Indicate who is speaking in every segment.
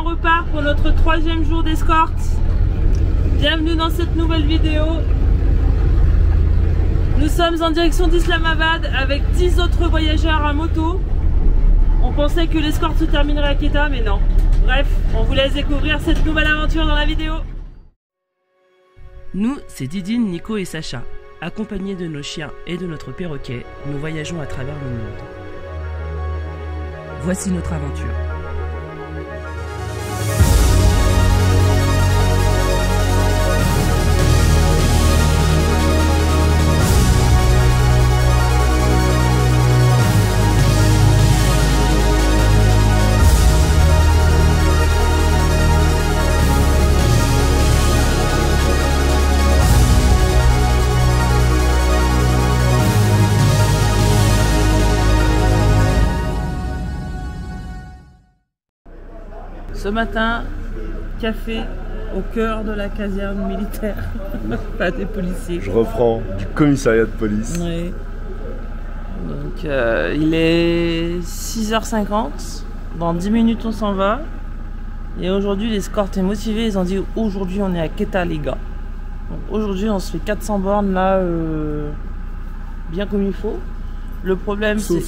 Speaker 1: on repart pour notre troisième jour d'escorte. Bienvenue dans cette nouvelle vidéo. Nous sommes en direction d'Islamabad avec 10 autres voyageurs à moto. On pensait que l'escorte se terminerait à Quetta, mais non. Bref, on vous laisse découvrir cette nouvelle aventure dans la vidéo. Nous, c'est Didine, Nico et Sacha. Accompagnés de nos chiens et de notre perroquet, nous voyageons à travers le monde. Voici notre aventure. Ce matin, café au cœur de la caserne militaire. Pas des policiers.
Speaker 2: Je reprends du commissariat de police.
Speaker 1: Oui. Donc euh, il est 6h50. Dans 10 minutes on s'en va. Et aujourd'hui l'escorte est motivée. Ils ont dit aujourd'hui on est à Quetta les gars. Donc aujourd'hui on se fait 400 bornes là euh, bien comme il faut. Le problème c'est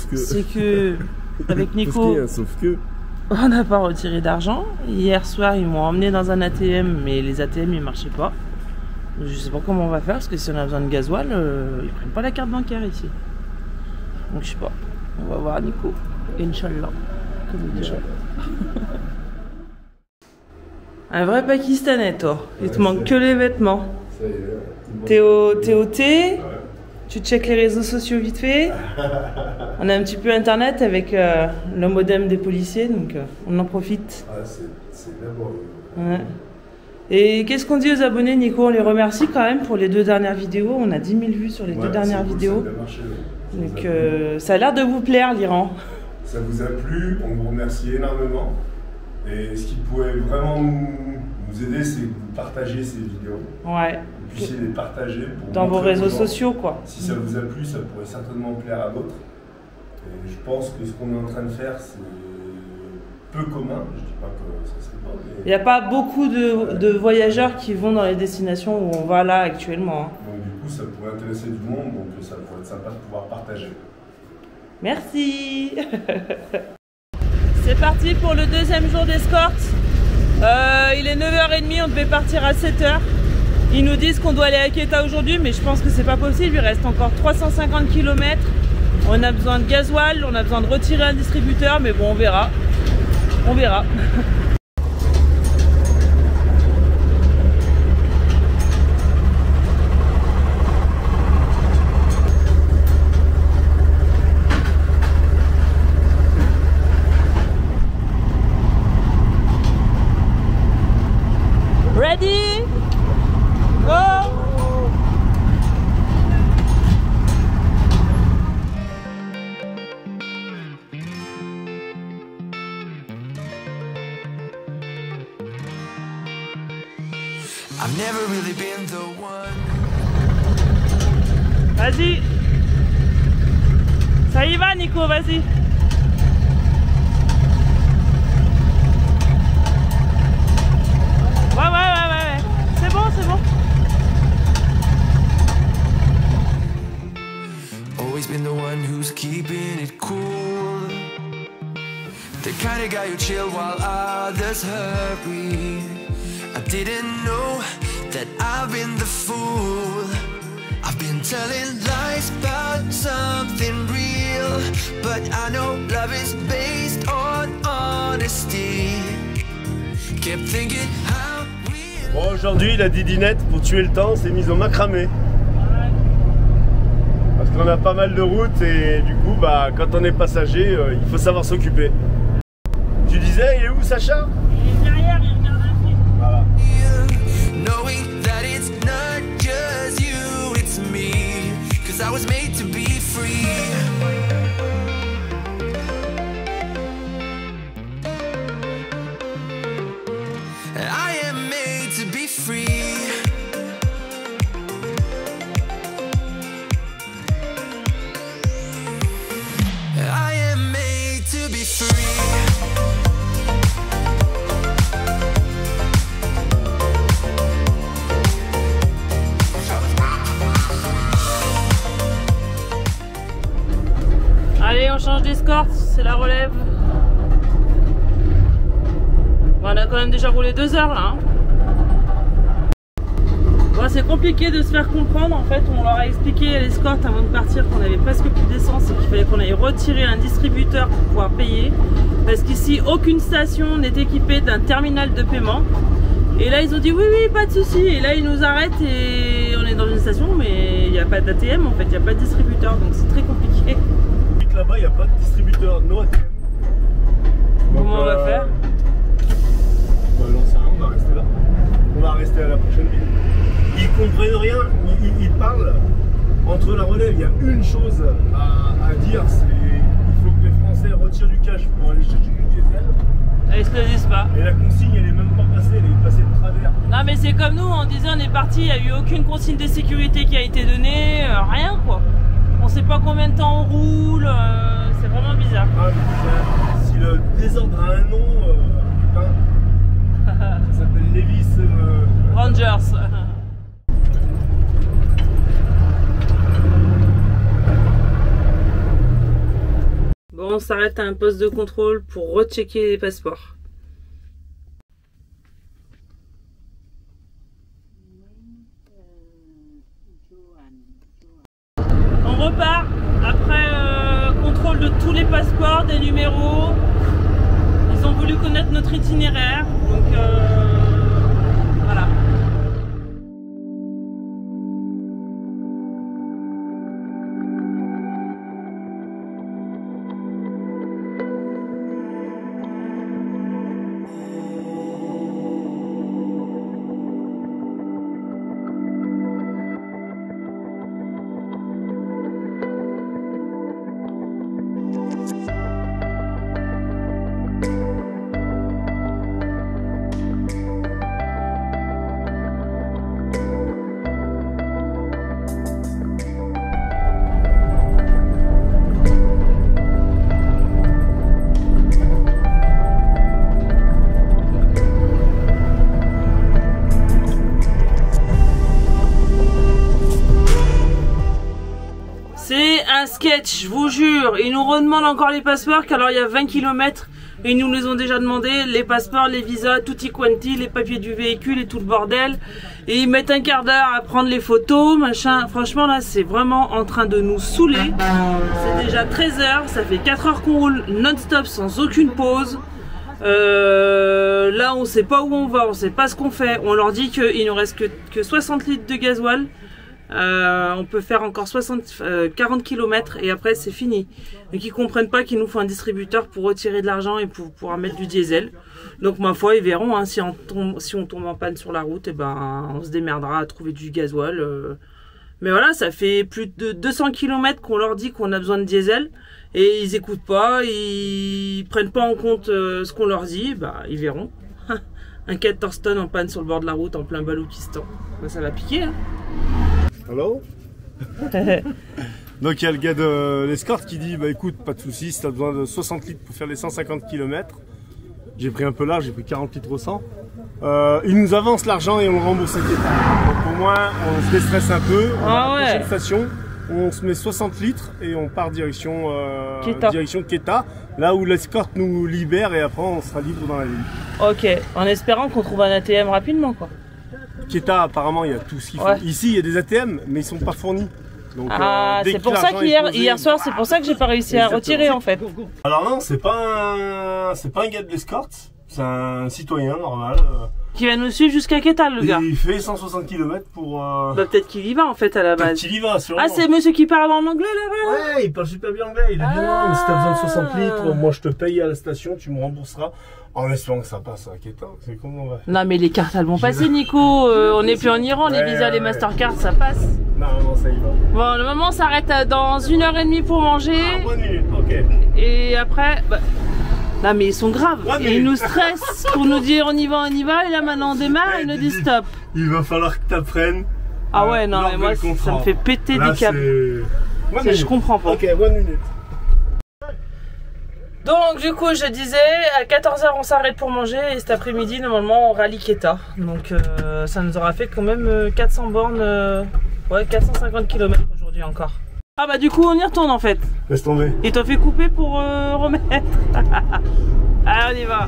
Speaker 2: que-
Speaker 1: avec Nico
Speaker 2: sauf que.
Speaker 1: On n'a pas retiré d'argent. Hier soir, ils m'ont emmené dans un ATM, mais les ATM ils marchaient pas. Je sais pas comment on va faire parce que si on a besoin de gasoil, euh, ils prennent pas la carte bancaire ici. Donc je sais pas. On va voir Nico. Inch'Allah. Comme dirait. Un vrai Pakistanais, toi. Il te manque que les vêtements.
Speaker 2: Ça y est.
Speaker 1: T'es au, t'es au thé? Tu checkes les réseaux sociaux vite fait On a un petit peu internet avec euh, le modem des policiers, donc euh, on en profite.
Speaker 2: Ah, c'est.
Speaker 1: Ouais. Et qu'est-ce qu'on dit aux abonnés, Nico? On les remercie quand même pour les deux dernières vidéos. On a 10 000 vues sur les deux dernières vidéos. Donc euh, ça a l'air de vous plaire, l'Iran.
Speaker 2: Ça vous a plu, on vous remercie énormément. Et ce qui pourrait vraiment nous, nous aider, c'est que vous partagiez ces vidéos.
Speaker 1: Ouais.
Speaker 2: Puissiez les partager pour
Speaker 1: Dans vos réseaux sociaux, quoi.
Speaker 2: Si ça vous a plu, ça pourrait certainement plaire à d'autres. Et je pense que ce qu'on est en train de faire, c'est peu commun. Je dis pas que ça serait pas,
Speaker 1: Il n'y a pas beaucoup de, de voyageurs qui vont dans les destinations où on va là actuellement. hein.
Speaker 2: donc du coup, ça pourrait intéresser du monde, donc ça pourrait être sympa de pouvoir partager.
Speaker 1: Merci C'est parti pour le deuxième jour d'escorte. Euh, il est 9h30, on devait partir à 7h. Ils nous disent qu'on doit aller à Quetta aujourd'hui, mais je pense que c'est pas possible. Il reste encore 350 km. On a besoin de gasoil, on a besoin de retirer un distributeur, mais bon, on verra. On verra.
Speaker 3: hurry. I didn't know that I've been the fool. I've been telling lies about something real. But I know love is based on honesty. Kept thinking how real.
Speaker 2: Bon, aujourd'hui, la didinette, pour tuer le temps, s'est mise au macramé. Parce qu'on a pas mal de routes et du coup, bah, quand on est passager, euh, il faut savoir s'occuper. Tu disais, il est où Sacha?
Speaker 1: C'est la relève. On a quand même déjà roulé deux heures là. hein. Bon, c'est compliqué de se faire comprendre. En fait, on leur a expliqué à l'escorte avant de partir qu'on avait presque plus d'essence et qu'il fallait qu'on aille retirer un distributeur pour pouvoir payer. Parce qu'ici, aucune station n'est équipée d'un terminal de paiement. Et là, ils ont dit oui, oui, pas de souci. Et là, ils nous arrêtent et on est dans une station, mais il n'y a pas d'ATM en fait, il n'y a pas de distributeur. Donc c'est très compliqué.
Speaker 2: Là-bas, il n'y a pas de distributeur no ATM.
Speaker 1: Comment on va
Speaker 2: euh,
Speaker 1: faire
Speaker 2: bah, j'en sais rien, on va rester là. On va rester à la prochaine ville. Ils comprennent rien, ils, ils- parlent entre la relève. Il y a une chose à, à dire, c'est il faut que les Français retirent du cash pour aller chercher du diesel.
Speaker 1: Ah, Ils se le disent pas.
Speaker 2: Et la consigne, elle est même pas passée, elle est passée de travers.
Speaker 1: Non mais c'est comme nous, on disait on est parti, il n'y a eu aucune consigne de sécurité qui a été donnée, euh, rien quoi. On sait pas combien de temps on roule, euh, c'est vraiment bizarre.
Speaker 2: Ah, si le désordre a un nom, euh, putain, ça s'appelle Levis. euh,
Speaker 1: Rangers. Bon, on s'arrête à un poste de contrôle pour rechecker les passeports. Repart après euh, contrôle de tous les passeports, des numéros. Ils ont voulu connaître notre itinéraire, donc euh, Encore les passeports, qu'alors il y a 20 km. Et ils nous les ont déjà demandé, les passeports, les visas, tutti quanti, les papiers du véhicule et tout le bordel. Et ils mettent un quart d'heure à prendre les photos, machin. Franchement, là, c'est vraiment en train de nous saouler. C'est déjà 13 heures, ça fait 4 heures qu'on roule non-stop sans aucune pause. Euh, là, on sait pas où on va, on sait pas ce qu'on fait. On leur dit qu'il nous reste que, que 60 litres de gasoil. Euh, on peut faire encore 60, euh, 40 km et après c'est fini. Donc ils comprennent pas qu'il nous faut un distributeur pour retirer de l'argent et pour pouvoir mettre du diesel. Donc ma foi, ils verront hein, si, on tombe, en panne sur la route, et ben on se démerdera à trouver du gasoil. euh. Mais voilà, ça fait plus de 200 km qu'on leur dit qu'on a besoin de diesel et ils écoutent pas, ils prennent pas en compte euh, ce qu'on leur dit, bah ils verront. un 14 tonnes en panne sur le bord de la route en plein Baloukistan. Bah, ça va piquer. Hein.
Speaker 2: Hello? Donc il y a le gars de l'escorte qui dit bah écoute pas de soucis si t'as besoin de 60 litres pour faire les 150 km. J'ai pris un peu large, j'ai pris 40 litres au 100. Euh, il nous avance l'argent et on le rembourse. Donc au moins on se déstresse un peu. On va
Speaker 1: Ah
Speaker 2: à la
Speaker 1: ouais.
Speaker 2: prochaine station, on se met 60 litres et on part direction euh,
Speaker 1: Quetta.
Speaker 2: direction Quetta, là où l'escorte nous libère et après on sera libre dans la ville.
Speaker 1: Ok, en espérant qu'on trouve un ATM rapidement quoi.
Speaker 2: Quetta apparemment il y a tout ce qu'il faut.
Speaker 1: Ouais.
Speaker 2: Ici il y a des ATM mais ils sont pas fournis. Donc,
Speaker 1: Ah,
Speaker 2: euh,
Speaker 1: c'est pour ça qu'hier hier soir, c'est pour ça que j'ai pas réussi à
Speaker 2: Exactement.
Speaker 1: retirer en fait.
Speaker 2: Alors non, c'est pas un, c'est pas un gars de l'escorte, c'est un citoyen normal. Euh,
Speaker 1: Qui va nous suivre jusqu'à Quetal le gars.
Speaker 2: Il fait 160 km pour. Euh...
Speaker 1: Bah peut-être qu'il y va en fait à la base.
Speaker 2: Peut-être qu'il y va, sûrement.
Speaker 1: Ah c'est monsieur qui parle en anglais là-bas
Speaker 2: Ouais, il parle super bien anglais. Il a dit
Speaker 1: Ah.
Speaker 2: non, mais si t'as besoin de 60 litres, moi je te paye à la station, tu me rembourseras. En espérant que ça passe à Quetta. C'est comment on va
Speaker 1: Non mais les cartes elles vont passer Nico, Euh, on est plus en Iran, les
Speaker 2: Ouais,
Speaker 1: visas, les
Speaker 2: ouais.
Speaker 1: Mastercard ça passe.
Speaker 2: Non, non, ça y va.
Speaker 1: Bon le moment s'arrête à- dans une heure et demie pour manger
Speaker 2: Ah, bonne minute, ok.
Speaker 1: et après... Bah... Non mais ils sont graves,
Speaker 2: Ouais, mais-
Speaker 1: ils nous stressent pour nous dire on y va, on y va et là maintenant on démarre et ils nous disent stop.
Speaker 2: Il va falloir que t'apprennes.
Speaker 1: Ah
Speaker 2: euh,
Speaker 1: ouais non mais moi ça me fait péter
Speaker 2: Là,
Speaker 1: des câbles.
Speaker 2: C'est-
Speaker 1: Je comprends pas.
Speaker 2: Ok, one minute.
Speaker 1: Donc du coup je disais à 14h on s'arrête pour manger et cet après-midi normalement on rallie Quetta. Donc euh, ça nous aura fait quand même euh, 400 bornes, euh, ouais 450 km aujourd'hui encore. Ah bah du coup on y retourne en fait.
Speaker 2: Laisse tomber.
Speaker 1: Et t'as fait couper pour euh, remettre. Allez on y va.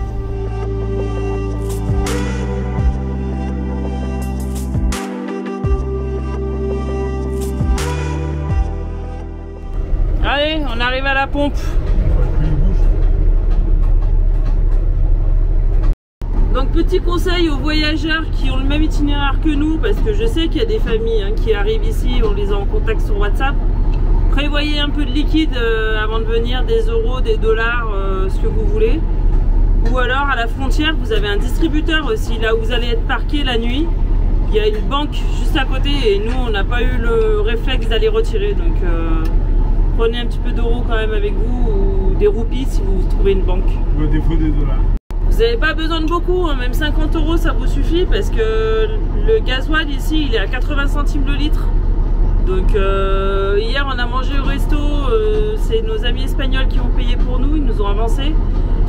Speaker 1: Allez, on arrive à la pompe. Donc petit conseil aux voyageurs qui ont le même itinéraire que nous, parce que je sais qu'il y a des familles hein, qui arrivent ici, on les a en contact sur WhatsApp. Prévoyez un peu de liquide euh, avant de venir, des euros, des dollars, euh, ce que vous voulez. Ou alors à la frontière, vous avez un distributeur aussi, là où vous allez être parqué la nuit. Il y a une banque juste à côté et nous on n'a pas eu le réflexe d'aller retirer. Donc euh, prenez un petit peu d'euros quand même avec vous ou des roupies si vous trouvez une banque.
Speaker 2: Ou à défaut des dollars.
Speaker 1: Vous n'avez pas besoin de beaucoup, hein, même 50 euros ça vous suffit parce que le gasoil ici il est à 80 centimes le litre. Donc euh, hier on a mangé au resto, euh, c'est nos amis espagnols qui ont payé pour nous, ils nous ont avancé.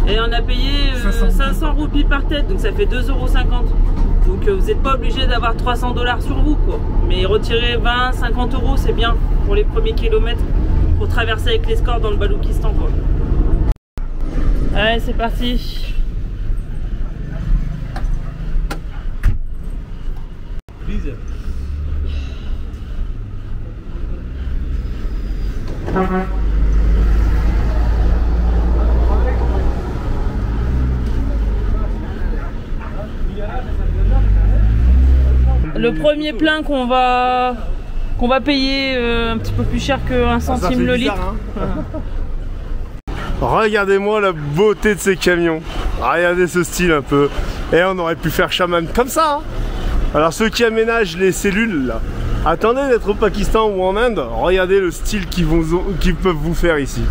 Speaker 1: Et on a payé euh,
Speaker 2: 500
Speaker 1: 500 roupies par tête, donc ça fait 2,50 euros. Donc euh, vous n'êtes pas obligé d'avoir 300 dollars sur vous quoi. Mais retirer 20, 50 euros c'est bien pour les premiers kilomètres pour traverser avec l'escorte dans le Baloukistan quoi. Allez c'est parti. Le premier plein qu'on va qu'on va payer euh, un petit peu plus cher que 1
Speaker 2: Ça
Speaker 1: centime le
Speaker 2: bizarre,
Speaker 1: litre.
Speaker 2: hein. Regardez-moi la beauté de ces camions. Regardez ce style un peu. Et on aurait pu faire chaman comme ça. hein. Alors ceux qui aménagent les cellules attendez d'être au Pakistan ou en Inde. Regardez le style qu'ils peuvent vous faire ici.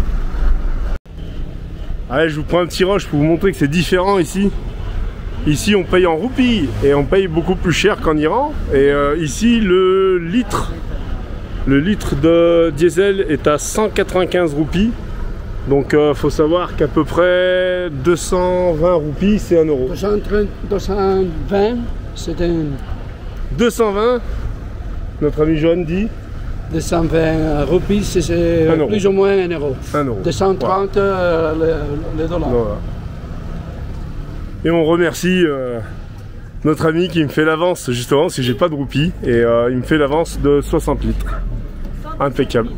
Speaker 2: Allez, je vous prends un petit rush pour vous montrer que c'est différent ici. Ici, on paye en roupies et on paye beaucoup plus cher qu'en Iran. Et euh, ici, le litre, le litre de diesel est à 195 roupies. Donc, il faut savoir qu'à peu près 220 roupies, c'est 1 euro.
Speaker 4: 230, 220, c'est un
Speaker 2: 220, notre ami Johan dit
Speaker 4: 220 roupies, c'est- plus ou moins un euro.
Speaker 2: 1 euro.
Speaker 4: 230 euh, le, le dollar.
Speaker 2: Voilà. Et on remercie euh, notre ami qui me fait l'avance, justement, si j'ai pas de roupies. Et euh, il me fait l'avance de 60 litres. Impeccable.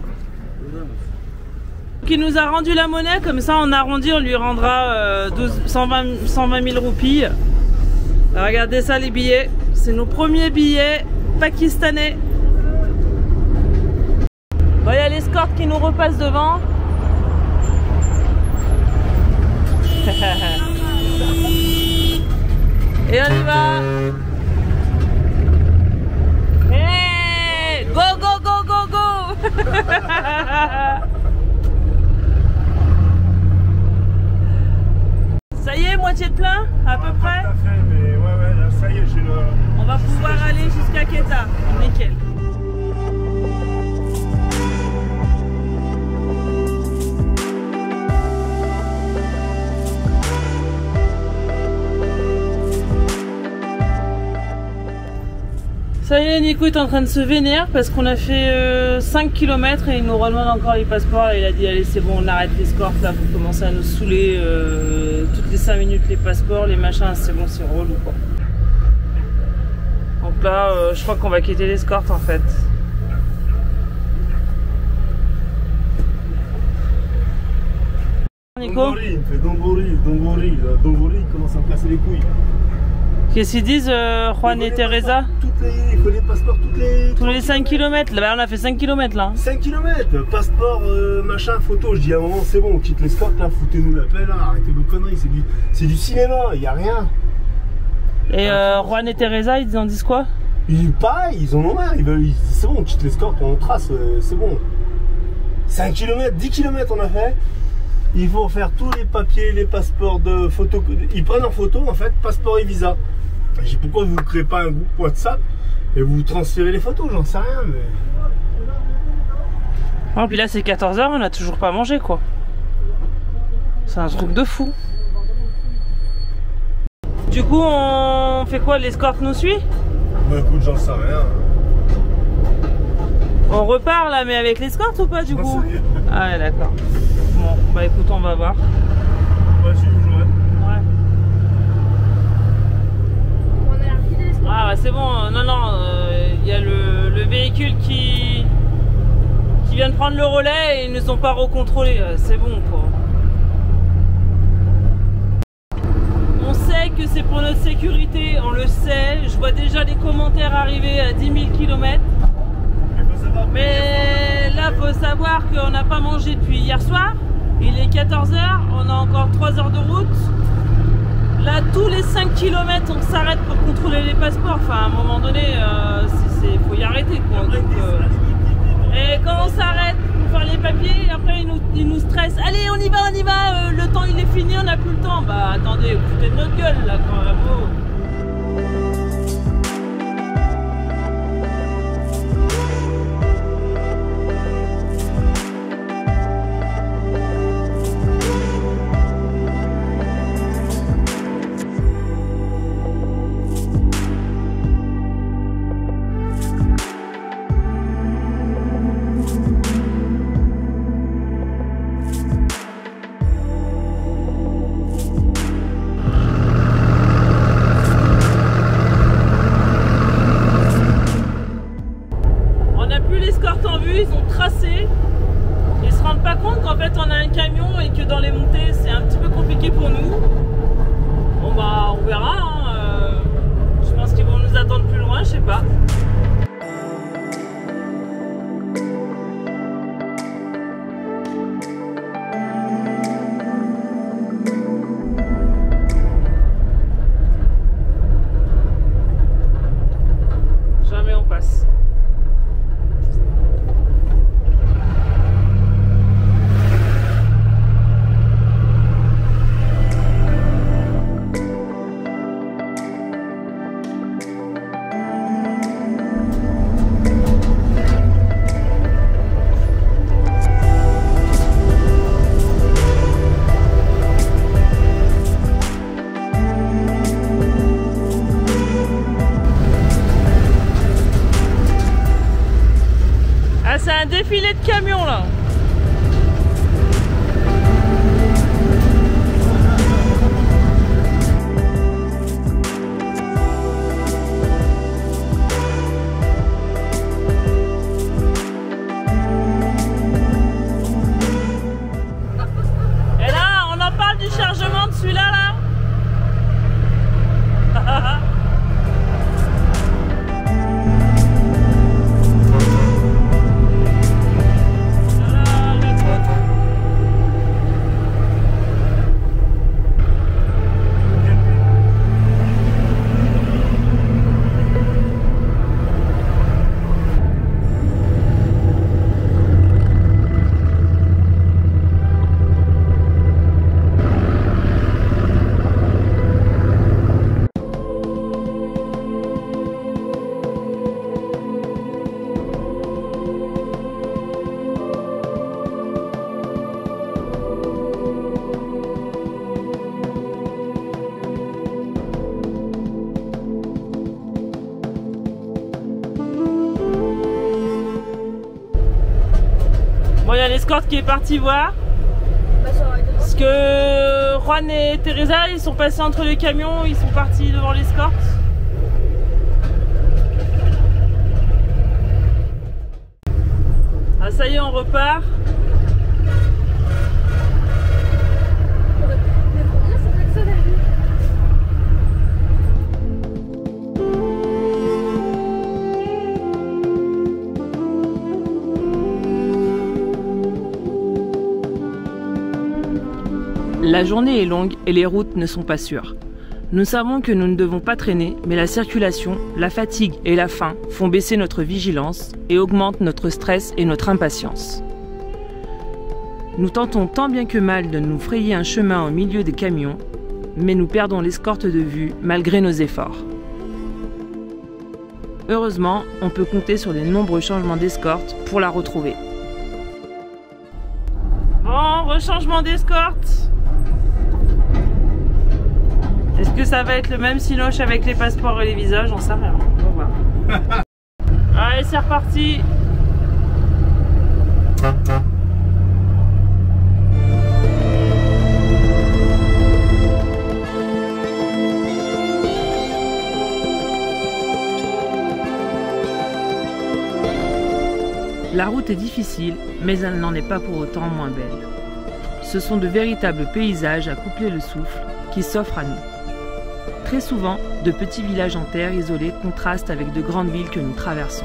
Speaker 1: Qui nous a rendu la monnaie, comme ça on arrondit, on lui rendra euh, 12 120, 120 000 roupies. Regardez ça les billets, c'est nos premiers billets pakistanais. Bon, l'escorte qui nous repasse devant. Et on y va. Go, go, go, go, go Ça y est, moitié de plein, à peu près
Speaker 2: Tout à fait, mais ouais, ouais, là, ça y est, j'ai le.
Speaker 1: On va pouvoir aller jusqu'à Keta. Nickel. Ça y est, Nico est en train de se vénérer parce qu'on a fait euh, 5 km et il nous demande encore les passeports. Et il a dit Allez, c'est bon, on arrête l'escorte là, vous commencez à nous saouler euh, toutes les 5 minutes les passeports, les machins, c'est bon, c'est relou quoi. Donc là, euh, je crois qu'on va quitter l'escorte en fait. Nico,
Speaker 2: Dongori, il fait Dongori, Dongori, il commence à me casser les couilles.
Speaker 1: Qu'est-ce qu'ils disent euh, Juan et Teresa?
Speaker 2: Passeports, toutes les, Il faut les passeports toutes les.
Speaker 1: Tous les 5 km, là on a fait 5 km là. hein.
Speaker 2: 5 km, passeport, euh, machin, photo. Je dis à un moment, c'est bon, on quitte l'escorte là, foutez-nous la paix là, arrêtez vos conneries, c'est du, c'est du cinéma, il y a rien.
Speaker 1: Et euh, Juan et Teresa, ils en disent quoi?
Speaker 2: Ils, pareil, ils en ont marre, ils veulent, ils- c'est bon, on quitte l'escorte, on trace, c'est bon. 5 km, 10 km on a fait. Il faut faire tous les papiers, les passeports de photo. Ils prennent en photo en fait, passeport et visa. Je dis pourquoi vous ne créez pas un groupe WhatsApp et vous transférez les photos, j'en sais rien, mais.
Speaker 1: Ah, puis là c'est 14h, on a toujours pas mangé quoi. C'est un truc de fou. Du coup, on fait quoi? L'escorte nous suit?
Speaker 2: Bah écoute, j'en sais rien.
Speaker 1: On repart là, mais avec l'escorte ou pas du
Speaker 2: Ah,
Speaker 1: coup? Ah ouais, d'accord. Bon, bah écoute, on va voir
Speaker 2: je jouerai.
Speaker 1: Ouais.
Speaker 5: On a l'air guidé, c'est
Speaker 1: Ah bah c'est bon, euh, non, non, euh, il y a le, le véhicule qui, qui vient de prendre le relais et ils ne sont pas recontrôlés. euh, C'est bon quoi. On sait que c'est pour notre sécurité, on le sait. Je vois déjà des commentaires arriver à 10 000 km.
Speaker 2: Mais
Speaker 1: là, faut savoir qu'on n'a pas mangé depuis hier soir. Il est 14h, on a encore 3 heures de route. Là, tous les 5 km, on s'arrête pour contrôler les passeports. Enfin, à un moment donné, il faut y arrêter. Quoi. Donc,
Speaker 2: t'es-
Speaker 1: euh, et quand on s'arrête pour faire les papiers, après ils nous, ils nous stressent. Allez, on y va, on y va, euh, le temps il est fini, on n'a plus le temps. Bah attendez, vous foutez de notre gueule là quand même. Défilé de camions là. L'escorte qui est parti voir. Parce que Juan et Teresa, ils sont passés entre les camions, ils sont partis devant l'escorte. Ah ça y est, on repart. La journée est longue et les routes ne sont pas sûres. Nous savons que nous ne devons pas traîner, mais la circulation, la fatigue et la faim font baisser notre vigilance et augmentent notre stress et notre impatience. Nous tentons tant bien que mal de nous frayer un chemin au milieu des camions, mais nous perdons l'escorte de vue malgré nos efforts. Heureusement, on peut compter sur les nombreux changements d'escorte pour la retrouver. Bon, rechangement d'escorte. Est-ce que ça va être le même sinoche avec les passeports et les visages J'en sais rien. On va voir. Allez, c'est reparti. La route est difficile, mais elle n'en est pas pour autant moins belle. Ce sont de véritables paysages à coupler le souffle qui s'offrent à nous. Très souvent, de petits villages en terre isolés contrastent avec de grandes villes que nous traversons.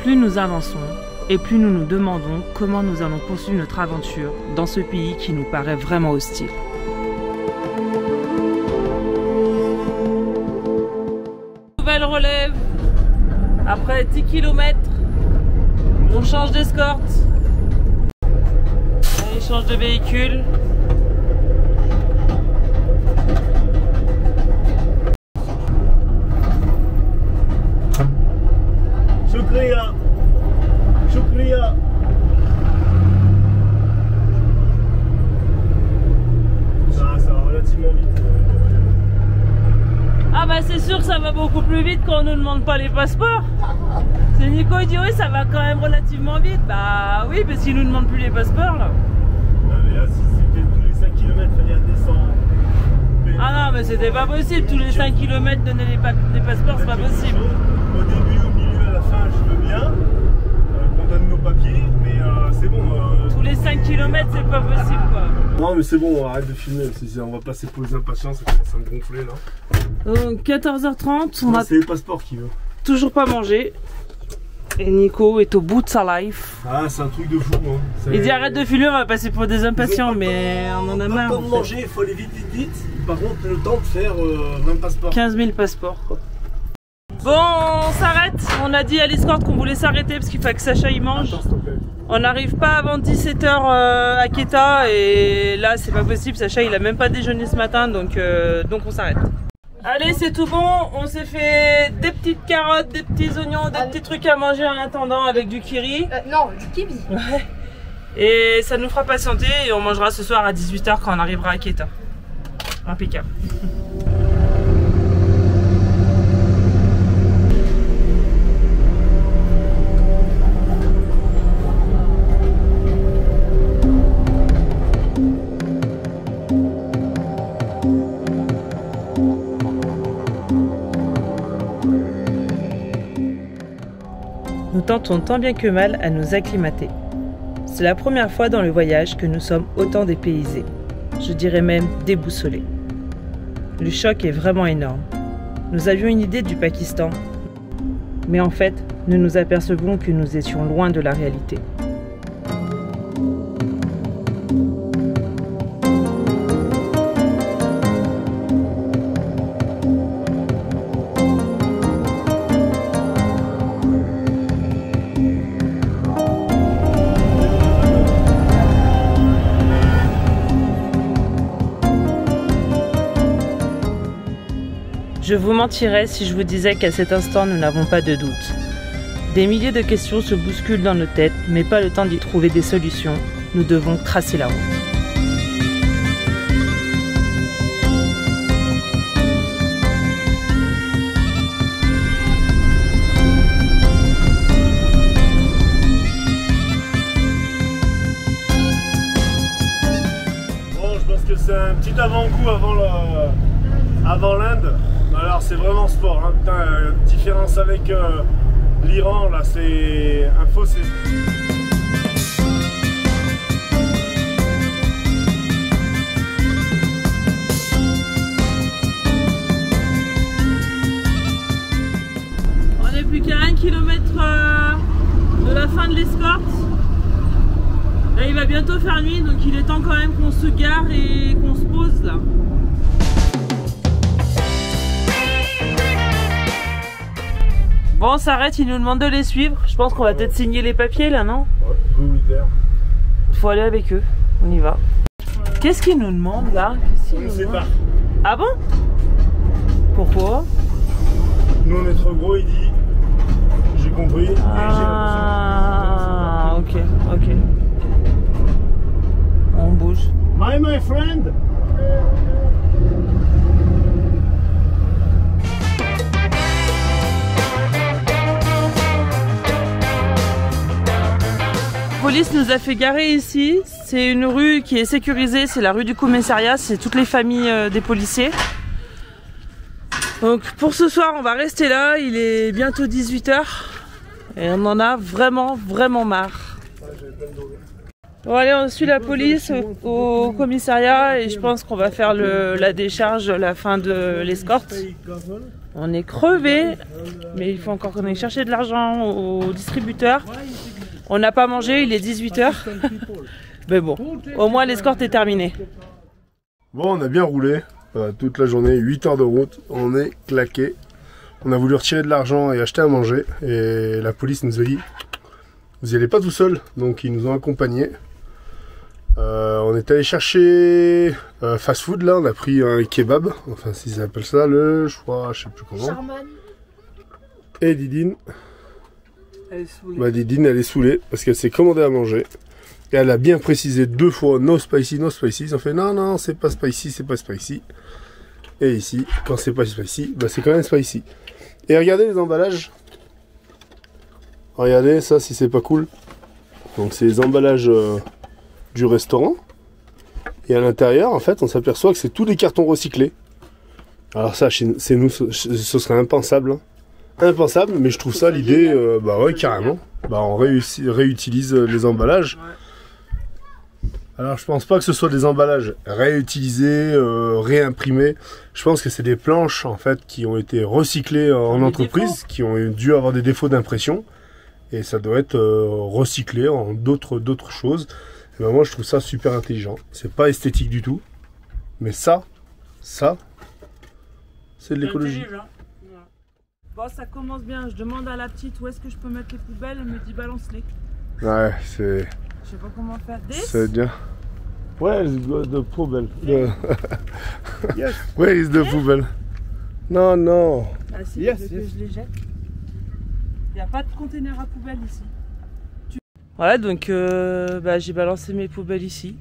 Speaker 1: Plus nous avançons, et plus nous nous demandons comment nous allons poursuivre notre aventure dans ce pays qui nous paraît vraiment hostile. Nouvelle relève. Après 10 km, on change d'escorte. On change de véhicule.
Speaker 2: Shukriya Shukriya Ça, ça va relativement vite.
Speaker 1: Ah bah c'est sûr que ça va beaucoup plus vite quand on ne demande pas les passeports. C'est Nico il dit oui ça va quand même relativement vite. Bah oui parce qu'il nous demande plus les passeports là.
Speaker 2: Ah, mais là, si c'était tous les 5 km, fallait descendre. Mais-
Speaker 1: Ah non mais c'était pas possible. Tous les 5 km donner les, pa- les passeports c'est pas possible.
Speaker 2: Au début, au milieu, à la fin, je veux bien euh, qu'on donne nos papiers, mais euh, c'est bon. euh,
Speaker 1: Tous les 5 km c'est pas possible quoi.
Speaker 2: Non, mais c'est bon, arrête de filmer. on va passer pour les impatients, ça commence à me gonfler là.
Speaker 1: Donc 14h30, on a
Speaker 2: C'est les passeports qui veut.
Speaker 1: toujours pas mangé. Et Nico est au bout de sa life.
Speaker 2: Ah, c'est un truc de fou. Hein.
Speaker 1: Il dit arrête de filmer, on va passer pour des impatients,
Speaker 2: pas le
Speaker 1: mais
Speaker 2: temps-
Speaker 1: on en a
Speaker 2: pas
Speaker 1: marre.
Speaker 2: le temps
Speaker 1: en
Speaker 2: de
Speaker 1: fait.
Speaker 2: manger, il faut aller vite, vite, vite. Par contre, le temps de faire euh, 20 passeports.
Speaker 1: 15 000 passeports. quoi. Bon, on s'arrête. On a dit à l'escorte qu'on voulait s'arrêter parce qu'il fallait que Sacha y mange.
Speaker 2: Attends.
Speaker 1: On n'arrive pas avant 17h à Keta et là c'est pas possible. Sacha il a même pas déjeuné ce matin donc, euh, donc on s'arrête. Allez, c'est tout bon. On s'est fait des petites carottes, des petits oignons, des petits trucs à manger en attendant avec du kiri.
Speaker 5: Euh, non, du kiwi.
Speaker 1: Et ça nous fera patienter et on mangera ce soir à 18h quand on arrivera à Keta. Impeccable. Nous tentons tant bien que mal à nous acclimater. C'est la première fois dans le voyage que nous sommes autant dépaysés, je dirais même déboussolés. Le choc est vraiment énorme. Nous avions une idée du Pakistan, mais en fait, nous nous apercevons que nous étions loin de la réalité. Je vous mentirais si je vous disais qu'à cet instant nous n'avons pas de doute. Des milliers de questions se bousculent dans nos têtes, mais pas le temps d'y trouver des solutions. Nous devons tracer la route.
Speaker 2: Bon, je pense que c'est un petit avant-goût avant avant l'Inde. C'est vraiment sport. Hein. Putain, euh, différence avec euh, l'Iran, là, c'est un fossé.
Speaker 1: On n'est plus qu'à 1 km de la fin de l'escorte. Là, il va bientôt faire nuit, donc il est temps quand même qu'on se gare et qu'on se pose là. Bon, on s'arrête, il nous demande de les suivre. Je pense qu'on va peut-être signer les papiers là, non
Speaker 2: Ouais.
Speaker 1: Faut aller avec eux. On y va. Qu'est-ce qu'ils nous demandent là?
Speaker 2: Sait
Speaker 1: demandent
Speaker 2: pas.
Speaker 1: Ah bon? Pourquoi?
Speaker 2: Nous, on est trop gros, il dit. J'ai compris.
Speaker 1: Ah, ok, ok. On bouge.
Speaker 2: My, my friend
Speaker 1: police nous a fait garer ici. C'est une rue qui est sécurisée, c'est la rue du commissariat, c'est toutes les familles euh, des policiers. Donc pour ce soir, on va rester là, il est bientôt 18h et on en a vraiment vraiment marre. Bon allez, on suit la police au, commissariat et je pense qu'on va faire la décharge la fin de l'escorte. On est crevé, mais il faut encore qu'on aille chercher de l'argent au distributeur. On n'a pas mangé, il est 18h. mais bon, au moins l'escorte est terminée.
Speaker 2: Bon, on a bien roulé euh, toute la journée, 8 heures de route, on est claqué. On a voulu retirer de l'argent et acheter à manger, et la police nous a dit Vous n'y allez pas tout seul, donc ils nous ont accompagnés. Euh, on est allé chercher euh, fast food là, on a pris un kebab, enfin s'ils appellent ça, le, je crois, je sais plus comment.
Speaker 5: Charman.
Speaker 2: Et Didine, bah Didine elle est saoulée parce qu'elle s'est commandée à manger. Et elle a bien précisé deux fois no spicy, no spicy. Ils ont fait non, non, c'est pas spicy, c'est pas spicy. Et ici, quand c'est pas spicy, bah c'est quand même spicy. Et regardez les emballages. Regardez ça si c'est pas cool. Donc c'est les emballages euh, du restaurant. Et à l'intérieur, en fait, on s'aperçoit que c'est tous les cartons recyclés. Alors ça, c'est nous, ce ce serait impensable. hein. Impensable, mais je trouve ça l'idée, euh, bah ouais, carrément. Bah on réutilise euh, les emballages. Alors je pense pas que ce soit des emballages réutilisés, euh, réimprimés. Je pense que c'est des planches en fait qui ont été recyclées en entreprise, qui ont dû avoir des défauts d'impression. Et ça doit être euh, recyclé en d'autres d'autres choses. Et ben moi je trouve ça super intelligent. C'est pas esthétique du tout. Mais ça, ça, c'est de l'écologie.
Speaker 1: Bon, ça commence bien. Je demande à la petite où est-ce que je peux mettre les poubelles. Elle me dit balance-les.
Speaker 2: Ouais, c'est
Speaker 1: Je sais pas comment faire. Des
Speaker 2: c'est bien. Where is the poubelle? The... Where is the poubelle? Non, non.
Speaker 1: Ah, si,
Speaker 2: Yes,
Speaker 1: que
Speaker 2: yes.
Speaker 1: je les jette. Il n'y a pas de conteneur à poubelle ici. Tu- Ouais, donc euh, bah, j'ai balancé mes poubelles ici.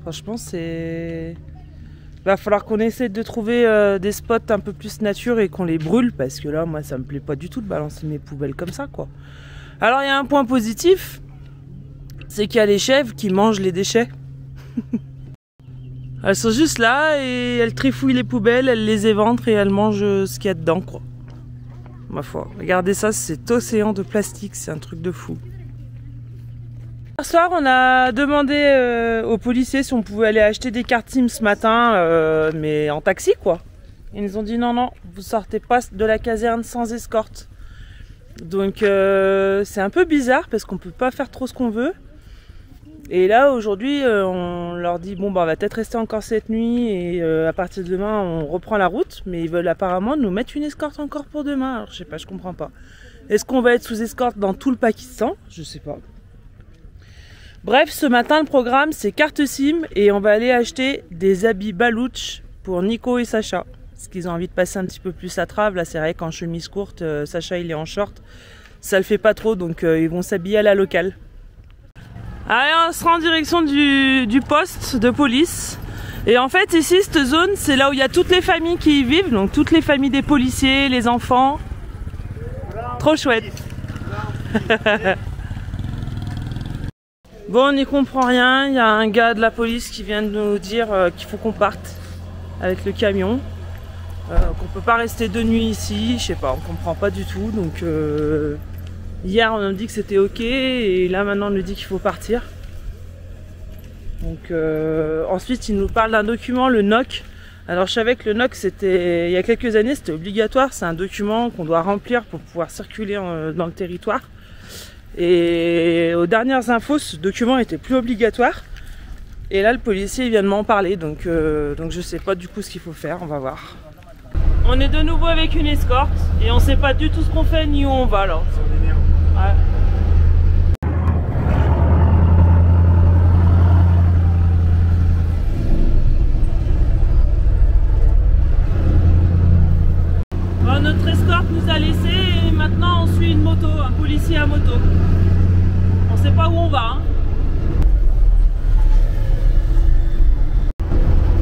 Speaker 1: Franchement, c'est. Va falloir qu'on essaie de trouver euh, des spots un peu plus nature et qu'on les brûle parce que là, moi, ça me plaît pas du tout de balancer mes poubelles comme ça, quoi. Alors, il y a un point positif c'est qu'il y a les chèvres qui mangent les déchets. elles sont juste là et elles trifouillent les poubelles, elles les éventrent et elles mangent euh, ce qu'il y a dedans, quoi. Ma foi, regardez ça, cet océan de plastique, c'est un truc de fou. Hier soir, on a demandé euh, aux policiers si on pouvait aller acheter des cartes SIM ce matin, euh, mais en taxi, quoi. Ils nous ont dit non, non, vous sortez pas de la caserne sans escorte. Donc euh, c'est un peu bizarre parce qu'on peut pas faire trop ce qu'on veut. Et là aujourd'hui on leur dit bon bah on va peut-être rester encore cette nuit et à partir de demain on reprend la route mais ils veulent apparemment nous mettre une escorte encore pour demain. Alors je sais pas, je comprends pas. Est-ce qu'on va être sous escorte dans tout le Pakistan? Je sais pas. Bref, ce matin le programme c'est carte SIM et on va aller acheter des habits balouch pour Nico et Sacha. Parce qu'ils ont envie de passer un petit peu plus à trave. Là c'est vrai qu'en chemise courte, euh, Sacha il est en short. Ça le fait pas trop donc euh, ils vont s'habiller à la locale. Allez, on sera en direction du, du poste de police. Et en fait, ici, cette zone, c'est là où il y a toutes les familles qui y vivent, donc toutes les familles des policiers, les enfants. Trop chouette. bon, on n'y comprend rien. Il y a un gars de la police qui vient de nous dire euh, qu'il faut qu'on parte avec le camion. Euh, qu'on peut pas rester deux nuits ici. Je sais pas, on comprend pas du tout. Donc. euh, Hier, on nous dit que c'était ok, et là maintenant, on nous dit qu'il faut partir. Donc, ensuite, il nous parle d'un document, le NOC. Alors, je savais que le NOC, c'était il y a quelques années, c'était obligatoire. C'est un document qu'on doit remplir pour pouvoir circuler dans le territoire. Et aux dernières infos, ce document était plus obligatoire. Et là, le policier vient de m'en parler, donc, euh, donc je sais pas du coup ce qu'il faut faire. On va voir. On est de nouveau avec une escorte et on sait pas du tout ce qu'on fait ni où on va là. Ouais. Bon, notre escorte nous a laissé et maintenant on suit une moto, un policier à moto. On sait pas où on va. hein.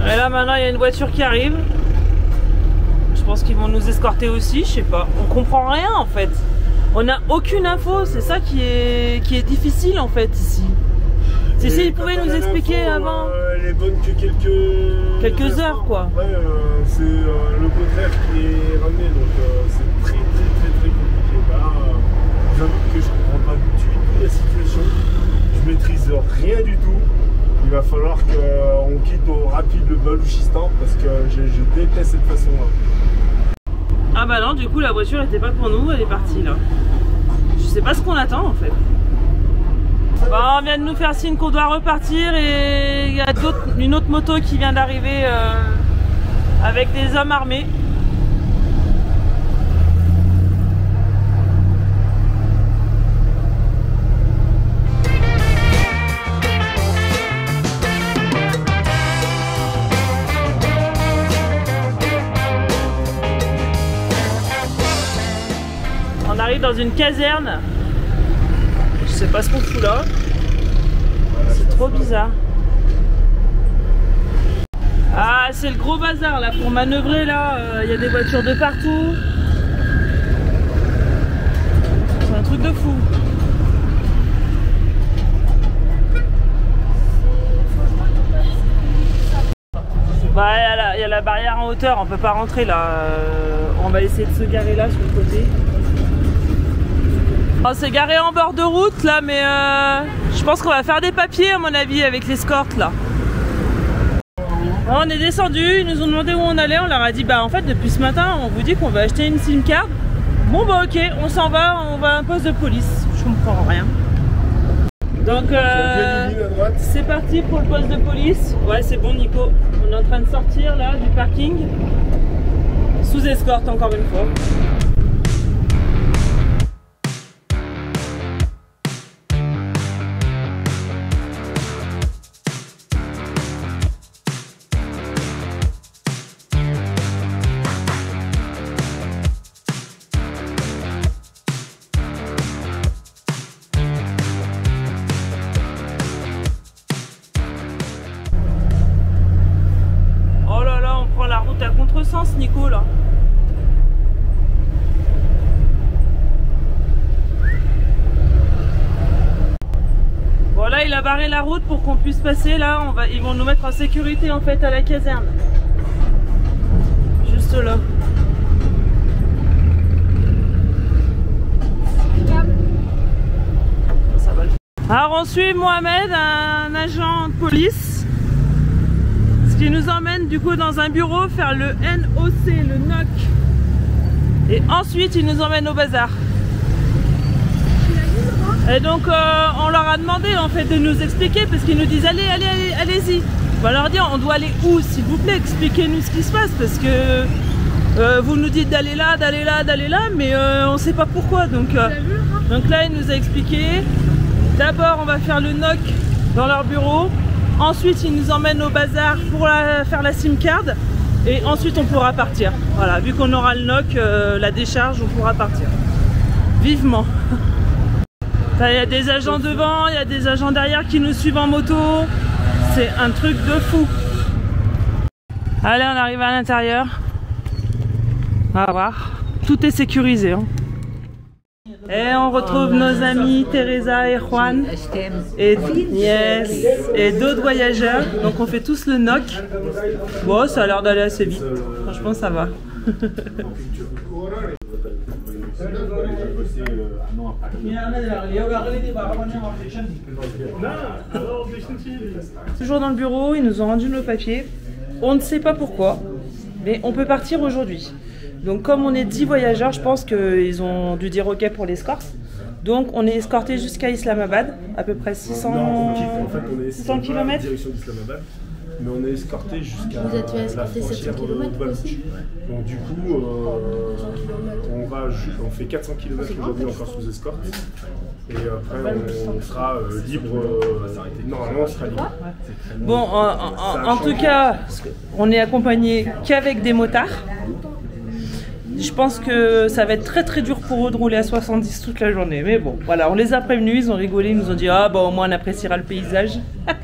Speaker 1: Et là maintenant il y a une voiture qui arrive. Je pense qu'ils vont nous escorter aussi, je sais pas. On comprend rien en fait. On n'a aucune info, c'est ça qui est, qui est difficile en fait ici. C'est si ils pouvaient nous expliquer avant.
Speaker 2: euh, elle est bonne que quelques...
Speaker 1: Quelques heures, quoi.
Speaker 2: Après, euh, c'est euh, le contraire qui est ramené, donc c'est très très très très compliqué. Bah, j'avoue que je comprends pas du tout la situation. Je maîtrise rien du tout. Il va falloir qu'on quitte au rapide le Balouchistan parce que je, déteste cette façon-là.
Speaker 1: Ah bah non, du coup la voiture était pas pour nous, elle est partie là. Je sais pas ce qu'on attend en fait. Bah, on vient de nous faire signe qu'on doit repartir et il y a une autre moto qui vient d'arriver euh, avec des hommes armés. Arrive dans une caserne. Je sais pas ce qu'on fout là. C'est trop bizarre. Ah, c'est le gros bazar là pour manœuvrer là. euh, Il y a des voitures de partout. C'est un truc de fou. Bah, il y a la- barrière en hauteur, on peut pas rentrer là. Euh, on va essayer de se garer là sur le côté. On s'est garé en bord de route là, mais euh, je pense qu'on va faire des papiers à mon avis avec l'escorte là. On est descendu, ils nous ont demandé où on allait, on leur a dit bah en fait depuis ce matin on vous dit qu'on va acheter une SIM card. Bon bah ok, on s'en va, on va à un poste de police. Je comprends rien. Donc euh, c'est parti pour le poste de police. Ouais, c'est bon, Nico. On est en train de sortir là du parking. Sous escorte, encore une fois. La route pour qu'on puisse passer. Là, on va, ils vont nous mettre en sécurité en fait à la caserne. Juste là. Alors on suit Mohamed, un agent de police. Ce qui nous emmène du coup dans un bureau faire le NOC, le NOC. Et ensuite il nous emmène au bazar. Et donc euh, on leur a demandé en fait de nous expliquer parce qu'ils nous disent allez, allez, allez, allez-y. On va leur dire on doit aller où s'il vous plaît, expliquez-nous ce qui se passe parce que euh, vous nous dites d'aller là, d'aller là, d'aller là, mais euh, on sait pas pourquoi. Donc, euh, donc là il nous a expliqué. D'abord on va faire le NOC dans leur bureau. Ensuite ils nous emmènent au bazar pour la- faire la SIM card. Et ensuite on pourra partir. Voilà, vu qu'on aura le NOC, euh, la décharge, on pourra partir. Vivement. Il y a des agents devant, il y a des agents derrière qui nous suivent en moto. C'est un truc de fou. Allez, on arrive à l'intérieur. On va voir. Tout est sécurisé. hein. Et on retrouve nos amis Teresa et Juan et, yes, et d'autres voyageurs. Donc on fait tous le NOC. Bon, ça a l'air d'aller assez vite. Franchement, ça va. Toujours dans le bureau, ils nous ont rendu nos papiers. On ne sait pas pourquoi, mais on peut partir aujourd'hui. Donc comme on est 10 voyageurs, je pense qu'ils ont dû dire OK pour l'escorte. Donc on est escorté jusqu'à Islamabad, à peu près 600,
Speaker 2: Non, on quitte. En fait, on est
Speaker 1: 600
Speaker 2: on va
Speaker 1: km.
Speaker 2: direction d'Islamabad, mais on est escorté jusqu'à la frontière
Speaker 5: 700 kilomètres
Speaker 2: au Baloutch.
Speaker 5: aussi
Speaker 2: Donc du coup, euh, on va, ju- on fait 400 km aujourd'hui encore sous escorte, et après on, on sera euh, libre. euh, normalement, on sera libre.
Speaker 1: Bon, en, en- en tout cas, on est accompagné qu'avec des motards. Je pense que ça va être très très dur pour eux de rouler à 70 toute la journée. Mais bon, voilà, on les a prévenus, ils ont rigolé, ils nous ont dit Ah, bah au moins on appréciera le paysage.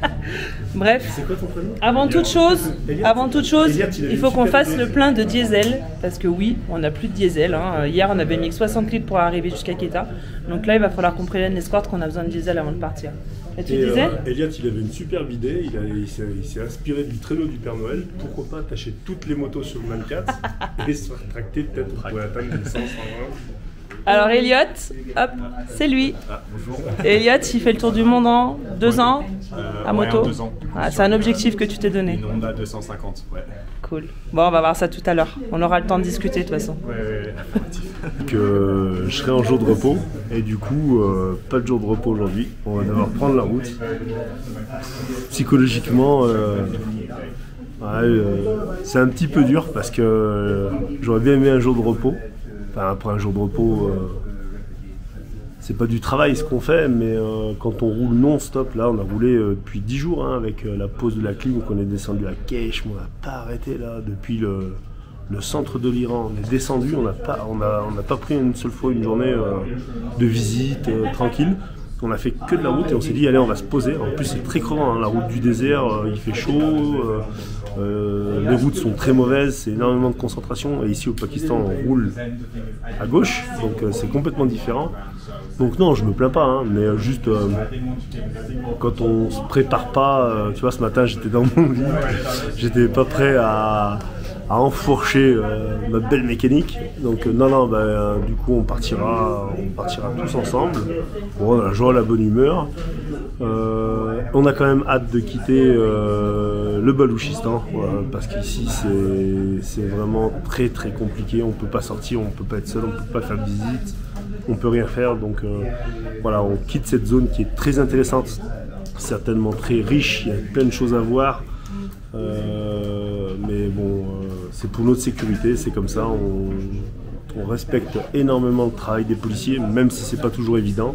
Speaker 1: Bref,
Speaker 2: quoi ton
Speaker 1: avant toute chose, avant toute chose,
Speaker 2: il
Speaker 1: faut qu'on fasse le plein de diesel parce que oui, on n'a plus de diesel. hein. Hier, on avait mis que 60 litres pour arriver jusqu'à Keta. Donc là, il va falloir qu'on prévienne l'escorte qu'on a besoin de diesel avant de partir. Et tu
Speaker 2: Et,
Speaker 1: disais
Speaker 2: euh, Elliot, il avait une superbe idée. Il, a- il s'est inspiré du traîneau du Père Noël. Pourquoi pas attacher toutes les motos sur le 24 et se faire tracter peut-être pourrait atteindre les 100, 120.
Speaker 1: Alors Elliot, hop, c'est lui. Elliot, il fait le tour du monde en deux ans à
Speaker 6: ouais,
Speaker 1: moto. Ah, c'est un objectif que tu t'es donné.
Speaker 6: Une Honda 250, ouais.
Speaker 1: Cool. Bon, on va voir ça tout à l'heure. On aura le temps de discuter de toute façon.
Speaker 2: Que je serai en jour de repos et du coup euh, pas de jour de repos aujourd'hui. On va devoir prendre la route. Psychologiquement, euh, ouais, euh, c'est un petit peu dur parce que euh, j'aurais bien aimé un jour de repos. Après un jour de repos, euh, c'est pas du travail ce qu'on fait, mais euh, quand on roule non-stop, là on a roulé euh, depuis 10 jours hein, avec euh, la pause de la clim, donc on est descendu à Kesh, on n'a pas arrêté là depuis le, centre de l'Iran. On est descendu, on n'a pas, on a, on pas pris une seule fois une journée de visite tranquille. On a fait que de la route et on s'est dit allez on va se poser. En plus c'est très crevant, hein, la route du désert, euh, il fait chaud, euh, euh, les routes sont très mauvaises, c'est énormément de concentration. Et ici au Pakistan on roule à gauche, donc c'est complètement différent. Donc non, je me plains pas, hein, mais juste quand on se prépare pas, tu vois, ce matin j'étais dans mon lit, j'étais pas prêt à, à enfourcher euh, ma belle mécanique. Donc euh, non, non, bah, euh, du coup on partira, on partira tous ensemble. A la joie, la bonne humeur. Euh, on a quand même hâte de quitter euh, le Balouchistan parce qu'ici c'est vraiment très très compliqué. On peut pas sortir, on peut pas être seul, on peut pas faire de visite, on peut rien faire. Donc euh, voilà, on quitte cette zone qui est très intéressante, certainement très riche. Il y a plein de choses à voir. Euh, mais bon, euh, c'est pour notre sécurité, c'est comme ça. On, respecte énormément le travail des policiers, même si c'est pas toujours évident.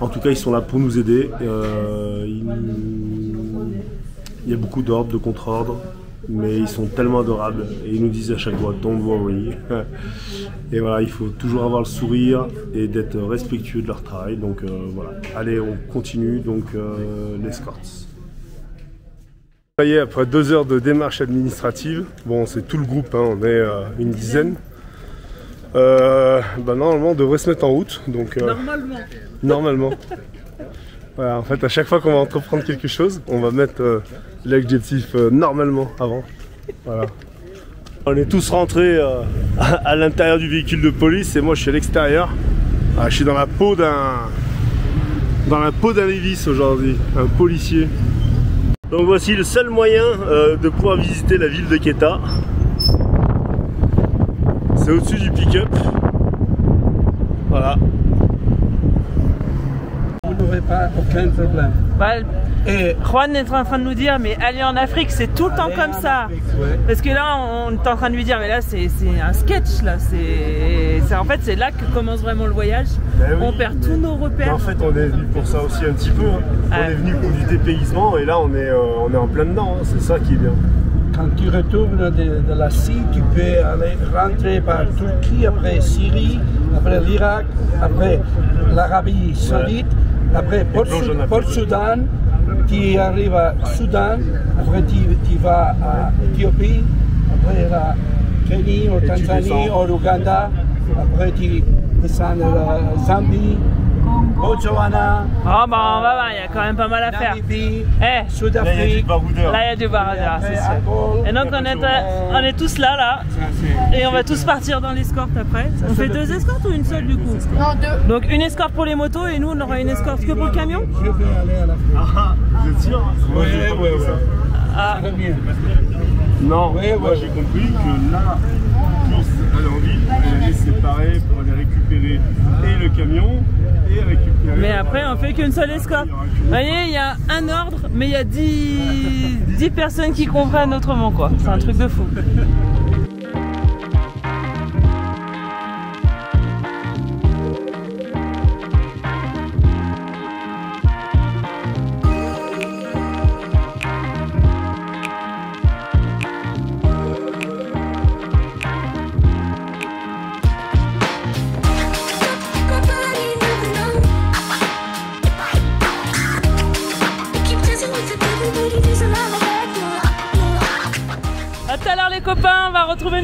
Speaker 2: En tout cas, ils sont là pour nous aider. Euh, Il y a beaucoup d'ordres, de contre-ordres, mais ils sont tellement adorables et ils nous disent à chaque fois Don't worry. Et voilà, il faut toujours avoir le sourire et d'être respectueux de leur travail. Donc voilà, allez, on continue. Donc euh, l'escorte. Ça y est, après deux heures de démarche administrative, bon, c'est tout le groupe, hein, on est euh, une dizaine. Euh, bah, normalement, on devrait se mettre en route. Donc, euh,
Speaker 1: Normalement.
Speaker 2: Normalement. Voilà, en fait, à chaque fois qu'on va entreprendre quelque chose, on va mettre euh, l'adjectif euh, normalement avant. Voilà. On est tous rentrés euh, à, à l'intérieur du véhicule de police et moi je suis à l'extérieur. Ah, je suis dans la peau d'un dans la peau d'un Lévis aujourd'hui, un policier. Donc voici le seul moyen euh, de pouvoir visiter la ville de Quetta. C'est au-dessus du pick-up. Voilà.
Speaker 4: Vous n'aurez pas aucun problème. Et
Speaker 1: Juan est en train de nous dire, mais aller en Afrique, c'est tout le temps comme ça.
Speaker 4: Afrique, ouais.
Speaker 1: Parce que là, on est en train de lui dire, mais là, c'est un sketch, là. C'est En fait, c'est là que commence vraiment le voyage.
Speaker 2: Ben oui,
Speaker 1: on perd
Speaker 2: mais-
Speaker 1: tous nos repères.
Speaker 2: en fait, on est venu pour ça aussi un petit peu. hein. On est venu pour du dépaysement et là, on est, euh, on est en plein dedans. hein. C'est ça qui est bien.
Speaker 4: quand tu retournes de, de la Syrie, tu peux aller rentrer par Turquie, après Syrie, après l'Irak, après l'Arabie Saoudite, après Port,
Speaker 2: plonge en Afrique.
Speaker 4: Port Soudan, tu arrives à Soudan, après tu, tu vas à Éthiopie, après la Kenya, au
Speaker 2: tu
Speaker 4: Tanzanie,
Speaker 2: descends.
Speaker 4: au Ouganda, après tu descends à la Zambie, Botswana,
Speaker 1: Ah, bah, on va voir, il y a quand même pas mal à faire. Eh,
Speaker 2: Là, il y a du baroudeur.
Speaker 1: là, il y a du c'est sûr. Et donc, on est, on est tous là, là. Et on va tous partir dans l'escorte après. On fait deux escortes ou une seule, du coup
Speaker 5: Non, deux.
Speaker 1: Donc, une escorte pour les motos et nous, on aura une escorte que pour le camion
Speaker 4: Je vais aller à l'Afrique.
Speaker 2: Ah, vous êtes sûr
Speaker 4: ouais,
Speaker 2: compris ça.
Speaker 1: Ah.
Speaker 2: Non,
Speaker 4: Ouais,
Speaker 2: moi j'ai compris que là, tous aller en ville, on se séparer pour aller récupérer et le camion.
Speaker 1: Mais après, on fait qu'une seule escorte. Vous voyez, il y a un ordre, mais il y a 10, 10 personnes qui comprennent autrement, quoi. C'est un truc de fou.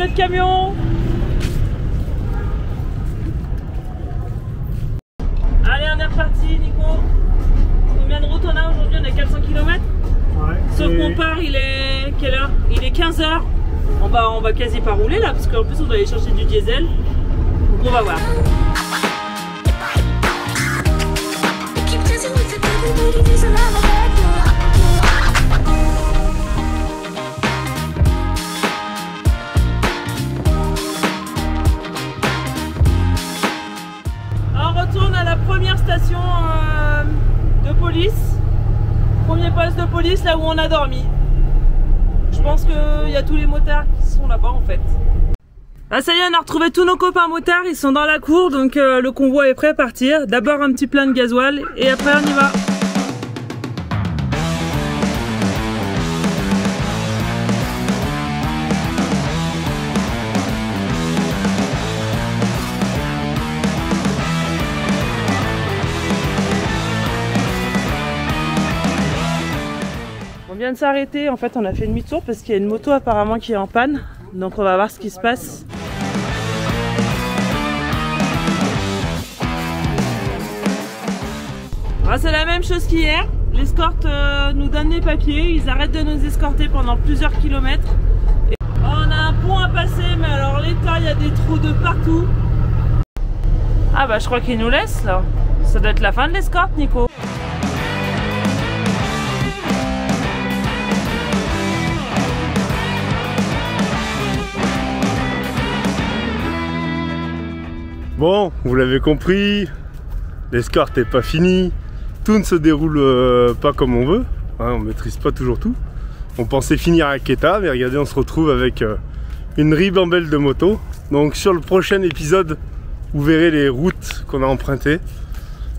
Speaker 1: notre camion. Allez, on est reparti, Nico. Combien de route on a aujourd'hui? On a 400 km.
Speaker 2: Ouais.
Speaker 1: Sauf qu'on part, il est quelle heure? Il est 15h. On va, on va quasi pas rouler là, parce qu'en plus on doit aller chercher du diesel. Donc on va voir. Où on a dormi. Je pense qu'il y a tous les motards qui sont là-bas en fait. Ah ça y est, on a retrouvé tous nos copains motards, ils sont dans la cour, donc euh, le convoi est prêt à partir. D'abord un petit plein de gasoil et après on y va. De s'arrêter, en fait on a fait demi-tour parce qu'il y a une moto apparemment qui est en panne. Donc on va voir ce qui se passe. Ah, c'est la même chose qu'hier. L'escorte euh, nous donne les papiers, ils arrêtent de nous escorter pendant plusieurs kilomètres. On a un pont à passer, mais alors l'état, il y a des trous de partout. Ah bah je crois qu'ils nous laissent là. Ça doit être la fin de l'escorte, Nico.
Speaker 2: Bon, vous l'avez compris, l'escorte n'est pas finie, tout ne se déroule euh, pas comme on veut, hein, on maîtrise pas toujours tout. On pensait finir à Keta, mais regardez, on se retrouve avec euh, une ribambelle de motos. Donc sur le prochain épisode, vous verrez les routes qu'on a empruntées.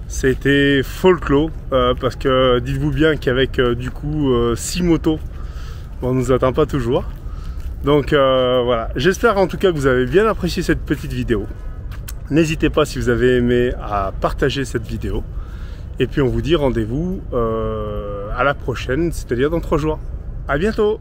Speaker 2: C'était folklore, euh, parce que dites-vous bien qu'avec du coup 6 motos, on nous attend pas toujours. Donc voilà, j'espère en tout cas que vous avez bien apprécié cette petite vidéo. N'hésitez pas si vous avez aimé à partager cette vidéo. Et puis on vous dit rendez-vous euh, à la prochaine, c'est-à-dire dans trois jours. À bientôt